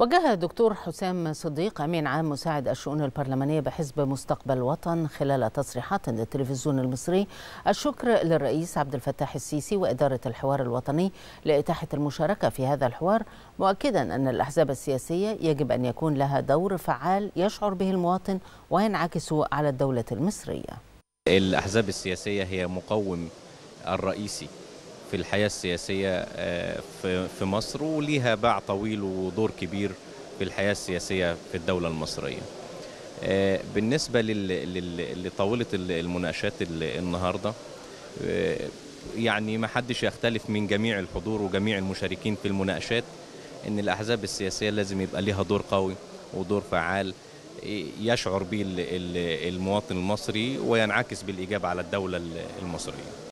وجه الدكتور حسام صديق أمين عام مساعد الشؤون البرلمانية بحزب مستقبل وطن خلال تصريحات للتلفزيون المصري الشكر للرئيس عبد الفتاح السيسي وإدارة الحوار الوطني لإتاحة المشاركة في هذا الحوار مؤكدا أن الأحزاب السياسية يجب أن يكون لها دور فعال يشعر به المواطن وينعكس على الدولة المصرية. الأحزاب السياسية هي مقوم الرئيسي في الحياة السياسية في مصر وليها باع طويل ودور كبير في الحياة السياسية في الدولة المصرية. بالنسبة لطاولة المناقشات النهاردة يعني ما حدش يختلف من جميع الحضور وجميع المشاركين في المناقشات إن الأحزاب السياسية لازم يبقى ليها دور قوي ودور فعال يشعر به المواطن المصري وينعكس بالإيجاب على الدولة المصرية.